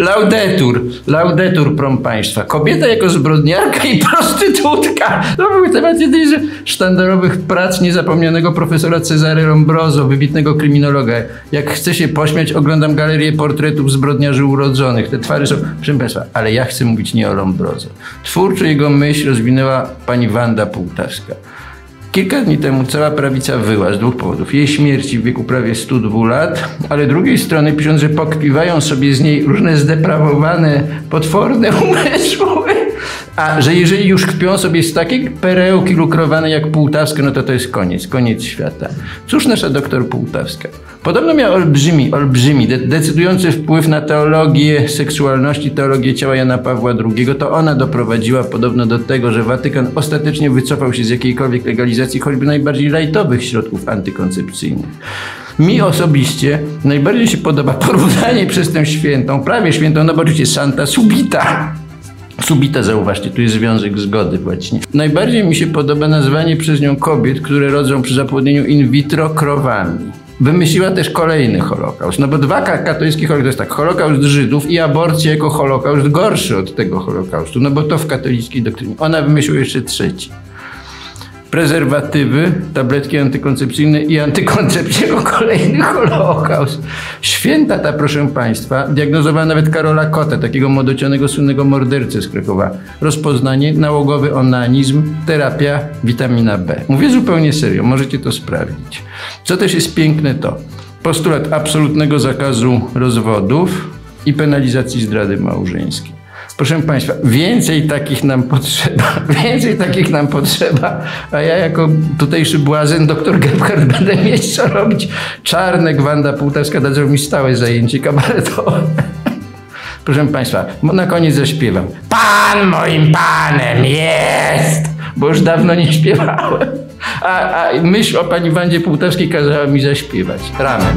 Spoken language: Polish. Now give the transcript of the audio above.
Laudetur, laudetur, prom państwa. Kobieta jako zbrodniarka i prostytutka. To był temat jednej z sztandarowych prac niezapomnianego profesora Cezary Lombroso, wybitnego kryminologa. Jak chcę się pośmiać, oglądam galerię portretów zbrodniarzy urodzonych. Te twarze są, proszę państwa, ale ja chcę mówić nie o Lombroso. Twórczo jego myśl rozwinęła pani Wanda Półtawska. Kilka dni temu cała prawica wyła z dwóch powodów. Jej śmierci w wieku prawie 102 lat, ale drugiej strony pisząc, że pokpiwają sobie z niej różne zdeprawowane, potworne umysły. A że jeżeli już kpią sobie z takiej perełki lukrowanej jak Półtawska, no to to jest koniec, koniec świata. Cóż nasza doktor Półtawska? Podobno miał olbrzymi, olbrzymi, de decydujący wpływ na teologię seksualności, teologię ciała Jana Pawła II. To ona doprowadziła podobno do tego, że Watykan ostatecznie wycofał się z jakiejkolwiek legalizacji choćby najbardziej lajtowych środków antykoncepcyjnych. Mi osobiście najbardziej się podoba porównanie przez tę świętą, prawie świętą, no bo oczywiście Santa Subita. Subita, zauważcie, tu jest związek zgody właśnie. Najbardziej mi się podoba nazwanie przez nią kobiet, które rodzą przy zapłodnieniu in vitro krowami. Wymyśliła też kolejny holokaust. No bo dwa katolickie holokaust to jest tak, holokaust Żydów i aborcja jako holokaust gorszy od tego holokaustu. No bo to w katolickiej doktrynie. Ona wymyśliła jeszcze trzeci prezerwatywy, tabletki antykoncepcyjne i antykoncepcja jako kolejny holokaust. Święta ta, proszę Państwa, diagnozowała nawet Karola Kota, takiego młodocianego, słynnego mordercy z Krakowa. Rozpoznanie, nałogowy onanizm, terapia, witamina B. Mówię zupełnie serio, możecie to sprawdzić. Co też jest piękne to postulat absolutnego zakazu rozwodów i penalizacji zdrady małżeńskiej. Proszę Państwa, więcej takich nam potrzeba, więcej takich nam potrzeba, a ja jako tutejszy błazen, doktor Gebhardt, będę mieć co robić. Czarnek, Wanda Półtawska dadzą mi stałe zajęcie kabaretowe. Proszę Państwa, na koniec zaśpiewam. Pan moim panem jest! Bo już dawno nie śpiewałem. A, a myśl o pani Wandzie Półtawskiej kazała mi zaśpiewać. Ramen.